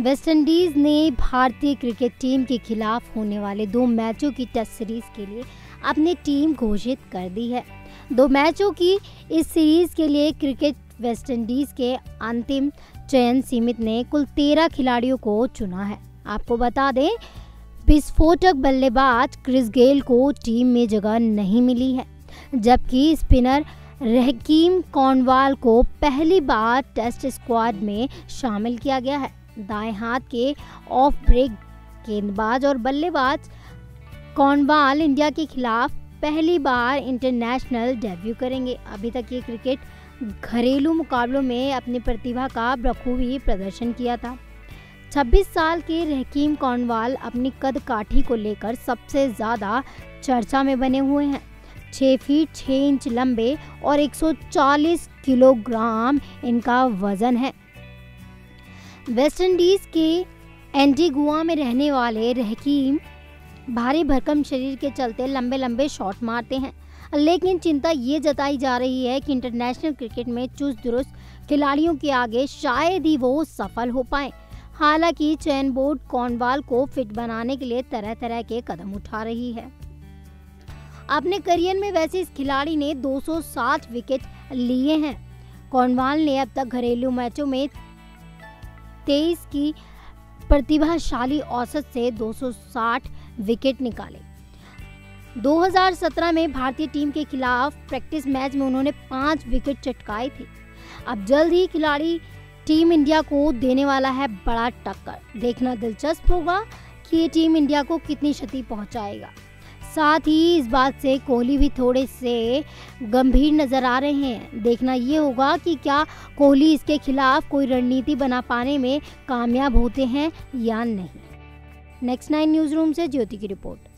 West Indies ने भारतीय cricket team के खिलाफ होने वाले दो मैचों की टेस्ट सीरीज़ के लिए अपनी टीम घोषित कर दी है। दो मैचों की इस सीरीज़ के लिए क्रिकेट वेस्टइंडीज के अंतिम चयन सीमित ने कुल तेरह खिलाड़ियों को चुना है। आपको बता दें, विस्फोटक बल्लेबाज क्रिस गेल को टीम में जगह नहीं मिली है, जबकि स्पिनर रहकीम कॉर्नवाल को पहली बार टेस्ट स्क्वाड में शामिल किया गया है। दाएँ हाथ के ऑफ़ ब्रेक गेंदबाज और बल्लेबाज कॉर्नवाल इंडिया के खिलाफ पहली बार इंटरनेशनल डेब्यू करेंगे? अभी तक ये क्रिकेट घरेलू मुकाबलों में अपनी प्रतिभा का बखूबी प्रदर्शन किया था। 26 साल के रहकीम कॉर्नवाल अपनी कद काठी को लेकर सबसे ज़्यादा चर्चा में बने हुए हैं। 6 फीट 6 इंच लंबे और 140 किलोग्राम इनका वज़न है। वेस्ट इंडीज़ के एंटीगुआ में रहने वाले रहकीम भारी भरकम शरीर के चलते लंबे लंबे शॉट मारते हैं। लेकिन चिंता ये जताई जा रही है कि इंटरनेशनल क्रिकेट में चुस्त दुरुस्त खिलाड़ियों के आगे शायद ही वो सफल हो पाए। हालाँकि चयन बोर्ड कॉर्नवाल को फिट बनाने के लिए तरह तरह के कदम उठा रही है। अपने करियर में वैसे इस खिलाड़ी ने 260 विकेट लिए हैं। कॉर्नवाल ने अब तक घरेलू मैचों में 23 की प्रतिभाशाली औसत से 260 विकेट निकाले। 2017 में भारतीय टीम के खिलाफ प्रैक्टिस मैच में उन्होंने पाँच विकेट चटकाए थे। अब जल्द ही खिलाड़ी टीम इंडिया को देने वाला है बड़ा टक्कर। देखना दिलचस्प होगा कि ये टीम इंडिया को कितनी क्षति पहुंचाएगा। साथ ही इस बात से कोहली भी थोड़े से गंभीर नज़र आ रहे हैं। देखना ये होगा कि क्या कोहली इसके खिलाफ कोई रणनीति बना पाने में कामयाब होते हैं या नहीं। नेक्स्ट नाइन न्यूज़ रूम से ज्योति की रिपोर्ट।